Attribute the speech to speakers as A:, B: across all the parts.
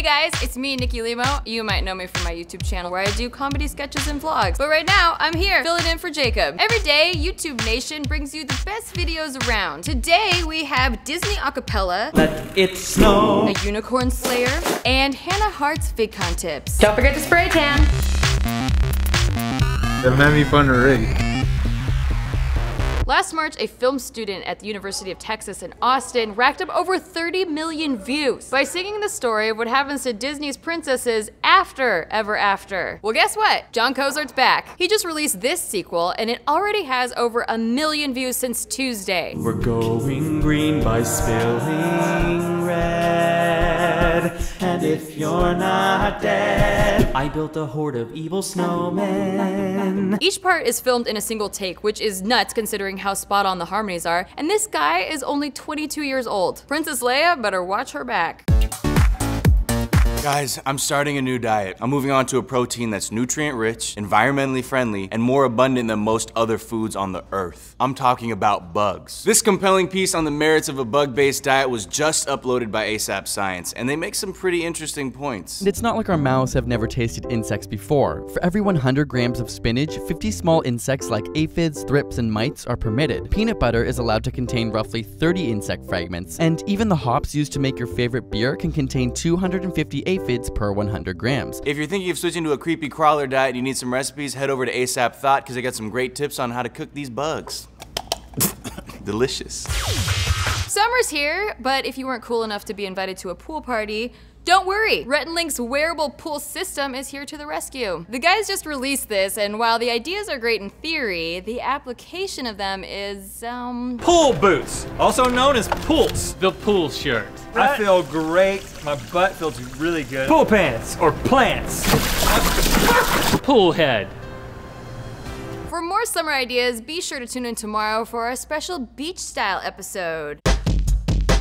A: Hey guys, it's me, Nikki Limo. You might know me from my YouTube channel where I do comedy sketches and vlogs. But right now, I'm here, filling in for Jacob. Every day, YouTube Nation brings you the best videos around. Today, we have Disney Acapella,
B: Let it snow.
A: a Unicorn Slayer, and Hannah Hart's VidCon tips.
C: Don't forget to spray tan.
D: That made me fun to rig.
A: Last March, a film student at the University of Texas in Austin racked up over 30 million views by singing the story of what happens to Disney's princesses after Ever After. Well, guess what? Jon Cozart's back. He just released this sequel, and it already has over a million views since Tuesday.
B: We're going green by spilling red. And if you're not dead, I built a horde of evil snowmen.
A: Each part is filmed in a single take, which is nuts considering how spot on the harmonies are, and this guy is only 22 years old. Princess Leia better watch her back.
E: Guys, I'm starting a new diet. I'm moving on to a protein that's nutrient rich, environmentally friendly, and more abundant than most other foods on the earth. I'm talking about bugs. This compelling piece on the merits of a bug based diet was just uploaded by AsapSCIENCE, and they make some pretty interesting points.
F: It's not like our mouths have never tasted insects before. For every 100 grams of spinach, 50 small insects like aphids, thrips, and mites are permitted. Peanut butter is allowed to contain roughly 30 insect fragments, and even the hops used to make your favorite beer can contain 250 aphids per 100 grams.
E: If you're thinking of switching to a creepy crawler diet and you need some recipes, head over to ASAP Thought because I got some great tips on how to cook these bugs. Delicious.
A: Summer's here, but if you weren't cool enough to be invited to a pool party, don't worry, Rhett and Link's wearable pool system is here to the rescue. The guys just released this, and while the ideas are great in theory, the application of them is, um...
G: Pool boots, also known as pools. The pool shirt. I feel great. My butt feels really good. Pool pants or plants. Pool head.
A: For more summer ideas, be sure to tune in tomorrow for our special beach style episode.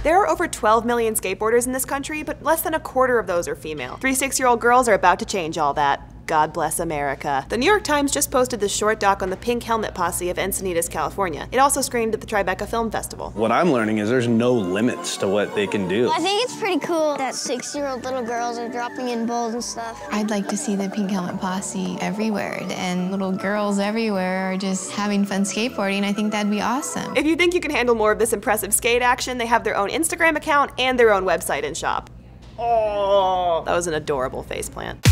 H: There are over 12 million skateboarders in this country, but less than a quarter of those are female. Three six year old girls are about to change all that. God bless America. The New York Times just posted this short doc on the Pink Helmet Posse of Encinitas, California. It also screened at the Tribeca Film Festival.
I: What I'm learning is there's no limits to what they can do.
J: I think it's pretty cool that six-year-old little girls are dropping in bowls and stuff.
K: I'd like to see the Pink Helmet Posse everywhere, and little girls everywhere are just having fun skateboarding. I think that'd be awesome.
H: If you think you can handle more of this impressive skate action, they have their own Instagram account and their own website and shop. Oh, that was an adorable faceplant.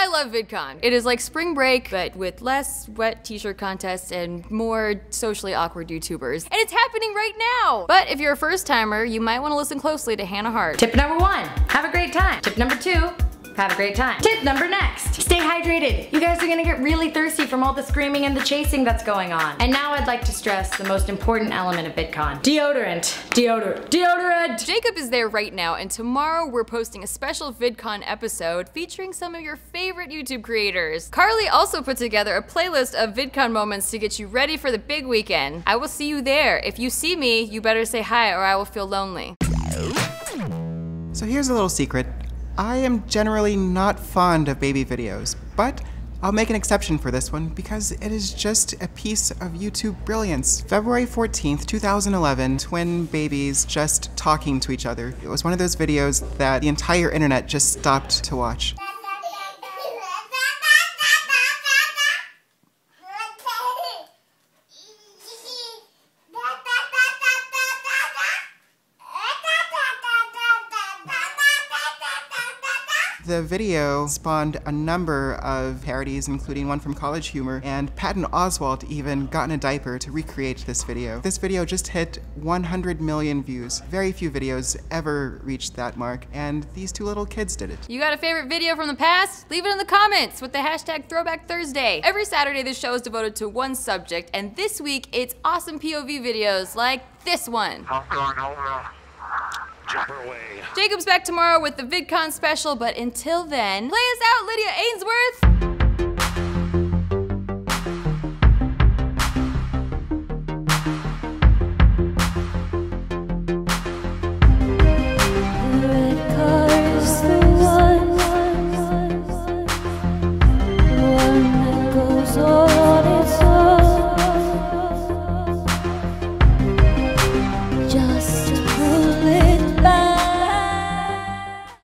A: I love VidCon. It is like spring break, but with less wet t-shirt contests and more socially awkward YouTubers. And it's happening right now! But if you're a first timer, you might want to listen closely to Hannah Hart.
C: Tip number one, have a great time. Tip number two, have a great time. Tip number next, stay hydrated. You guys are gonna get really thirsty from all the screaming and the chasing that's going on. And now I'd like to stress the most important element of VidCon. Deodorant, deodorant, deodorant!
A: Jacob is there right now, and tomorrow we're posting a special VidCon episode featuring some of your favorite YouTube creators. Carly also put together a playlist of VidCon moments to get you ready for the big weekend. I will see you there. If you see me, you better say hi or I will feel lonely.
L: So here's a little secret. I am generally not fond of baby videos, but I'll make an exception for this one because it is just a piece of YouTube brilliance. February 14th, 2011, twin babies just talking to each other. It was one of those videos that the entire internet just stopped to watch. The video spawned a number of parodies, including one from College Humor, and Patton Oswalt even got in a diaper to recreate this video. This video just hit 100 million views. Very few videos ever reached that mark, and these two little kids did it.
A: You got a favorite video from the past? Leave it in the comments with the hashtag Throwback Thursday. Every Saturday, this show is devoted to one subject, and this week it's awesome POV videos like this one. Jacob's back tomorrow with the VidCon special, but until then, play us out, Lydia Ainsworth!